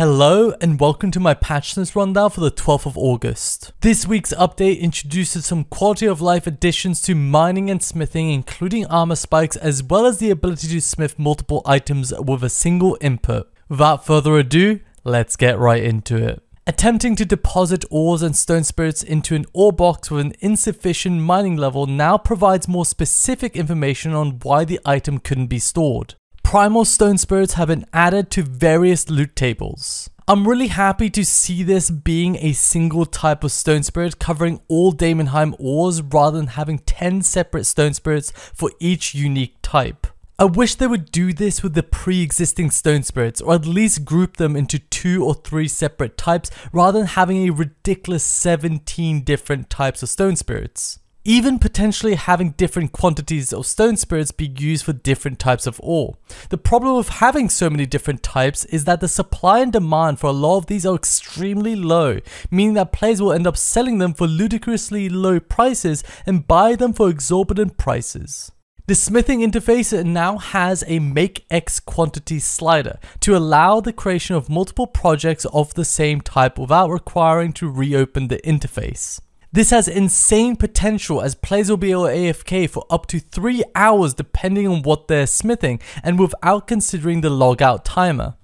Hello and welcome to my patch notes rundown for the 12th of August. This week's update introduces some quality of life additions to mining and smithing including armor spikes as well as the ability to smith multiple items with a single input. Without further ado, let's get right into it. Attempting to deposit ores and stone spirits into an ore box with an insufficient mining level now provides more specific information on why the item couldn't be stored primal stone spirits have been added to various loot tables. I'm really happy to see this being a single type of stone spirit covering all Daemonheim ores rather than having 10 separate stone spirits for each unique type. I wish they would do this with the pre-existing stone spirits or at least group them into two or three separate types rather than having a ridiculous 17 different types of stone spirits even potentially having different quantities of stone spirits be used for different types of ore. The problem of having so many different types is that the supply and demand for a lot of these are extremely low, meaning that players will end up selling them for ludicrously low prices and buy them for exorbitant prices. The smithing interface now has a make X quantity slider to allow the creation of multiple projects of the same type without requiring to reopen the interface. This has insane potential as players will be AFK for up to 3 hours depending on what they're smithing and without considering the logout timer.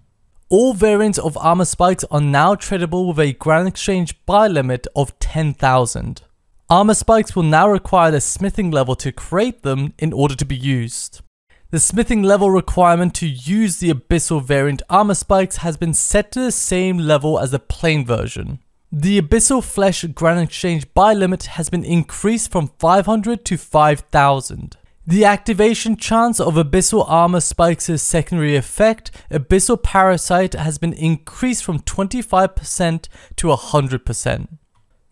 All variants of armor spikes are now tradable with a Grand Exchange buy limit of 10,000. Armor spikes will now require the smithing level to create them in order to be used. The smithing level requirement to use the Abyssal variant armor spikes has been set to the same level as the plain version. The Abyssal Flesh Grand Exchange buy limit has been increased from 500 to 5000. The activation chance of Abyssal Armor Spikes' secondary effect, Abyssal Parasite, has been increased from 25% to 100%.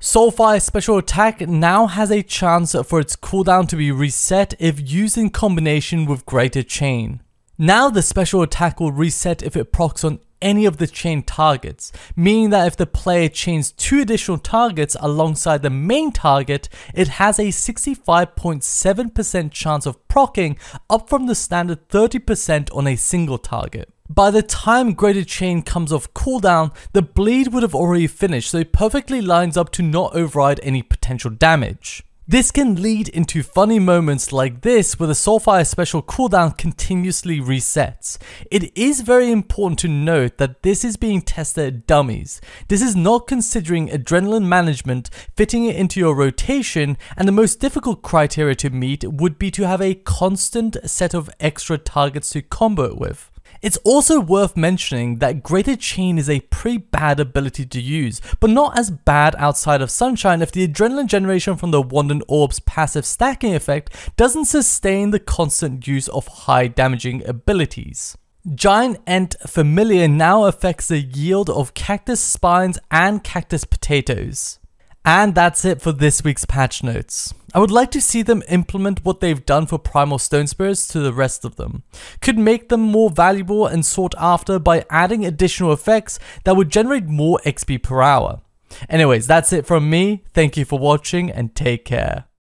Soulfire Special Attack now has a chance for its cooldown to be reset if used in combination with Greater Chain. Now the special attack will reset if it procs on any of the chain targets, meaning that if the player chains two additional targets alongside the main target, it has a 65.7% chance of proccing up from the standard 30% on a single target. By the time Greater Chain comes off cooldown, the bleed would have already finished so it perfectly lines up to not override any potential damage. This can lead into funny moments like this where the Soulfire special cooldown continuously resets. It is very important to note that this is being tested at dummies. This is not considering adrenaline management, fitting it into your rotation, and the most difficult criteria to meet would be to have a constant set of extra targets to combo it with. It's also worth mentioning that Greater Chain is a pretty bad ability to use, but not as bad outside of Sunshine if the adrenaline generation from the Wand Orb's passive stacking effect doesn't sustain the constant use of high damaging abilities. Giant Ent Familiar now affects the yield of cactus spines and cactus potatoes. And that's it for this week's patch notes. I would like to see them implement what they've done for Primal Stone Spirits to the rest of them. Could make them more valuable and sought after by adding additional effects that would generate more XP per hour. Anyways, that's it from me. Thank you for watching and take care.